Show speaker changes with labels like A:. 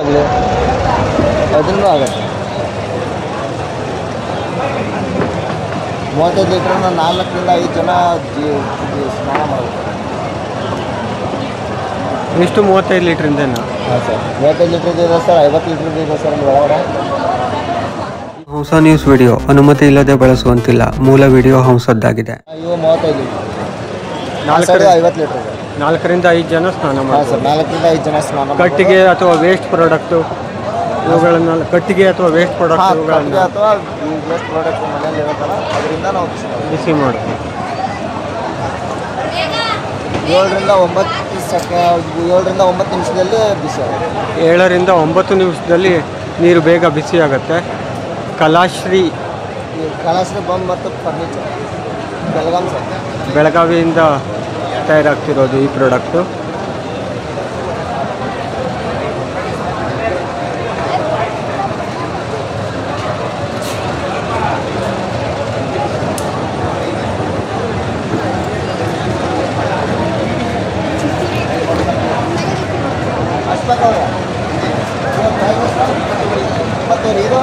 A: ಆಗಲಿ ಅದನ್ನು ಆಗುತ್ತೆ. ಮೂವತ್ತೈದು ಲೀಟ್ರನ್ನ ನಾಲ್ಕರಿಂದ ಐದು ಜನ ಸ್ನಾನ ಮಾಡಬೇಕು.
B: ಎಷ್ಟು ಮೂವತ್ತೈದು ಲೀಟ್ರಿಂದೇನಾ
A: ಹಾಂ ಸರ್. ಮೂವತ್ತೈದು ಲೀಟ್ರದ್ದು ಇದೆ ಸರ್ ಐವತ್ತು ಲೀಟ್ರದ್ದು ಇದೆ ಸರ್ ಒಳಗಡೆ.
B: ಹೊಸ ನ್ಯೂಸ್ ವಿಡಿಯೋ ಅನುಮತಿ ಇಲ್ಲದೆ ಬಳಸುವಂತಿಲ್ಲ ಮೂಲ ವಿಡಿಯೋ ಹಂಸದ್ದಾಗಿದೆ.
A: ಇವು ಮೂವತ್ತೈದು ಲೀಟ್ರ್.
B: ನಾಲ್ಕರಿಂದ-
A: ಐವತ್ತು ಲೀಟ್ರ್
B: ನಾಲ್ಕರಿಂದ ಐದು ಜನ ಸ್ನಾನ
A: ಹಾಂ
B: ಮಾಡ್ತಾರೆ
A: ಸರ್ ನಾಲ್ಕರಿಂದ ಐದು ಜನ ಸ್ನಾನ ಮಾಡ್ಬೋದು.
B: ಕಟ್ಟಿಗೆ ಅಥವಾ ವೇಸ್ಟ್ ಪ್ರಾಡಕ್ಟು ಇವುಗಳನ್ನೆಲ್ಲ ಕಟ್ಟಿಗೆ ಅಥವಾ ವೇಸ್ಟ್ ಪ್ರಾಡಕ್ಟ್
A: ಹಾಂ ಕಟ್ಟಿಗೆ
B: ಇವುಗಳನ್ನ
A: ಅಥವಾ ಈ ವೇಸ್ಟ್ ಪ್ರಾಡಕ್ಟ್ ಮನೆಯಲ್ಲಿ ಇರುತ್ತಲ್ಲ ಅದರಿಂದ ನಾವು ಬಿಸಿ ಮಾಡ್ತೀವಿ.
B: ಬಿಸಿ ಮಾಡ್ತೀವಿ
A: ಏಳರಿಂದ ಒಂಬತ್ತು ಸೆಕ ಏಳರಿಂದ ಒಂಬತ್ತು ನಿಮಿಷದಲ್ಲಿ ಬಿಸಿ ಆಗುತ್ತೆ.
B: ಏಳರಿಂದ ಒಂಬತ್ತು ನಿಮಿಷದಲ್ಲಿ ನೀರು ಬೇಗ ಬಿಸಿ ಆಗುತ್ತೆ. ಕಲಾಶ್ರೀ
A: ಈ ಕಲಾಶ್ರೀ ಬಂಬ್ ಮತ್ತು ಫರ್ನಿಚರ್ ಬೆಳಗಾಂ ಸರ್.
B: ಬೆಳಗಾವಿಯಿಂದ ತಯಾರಾಗ್ತಿರೋದು ಈ ಪ್ರಾಡಕ್ಟು
A: ಅಷ್ಟು ಬೇಕಾದ್ರೆ ಇಪ್ಪತ್ತೂರು ಇದು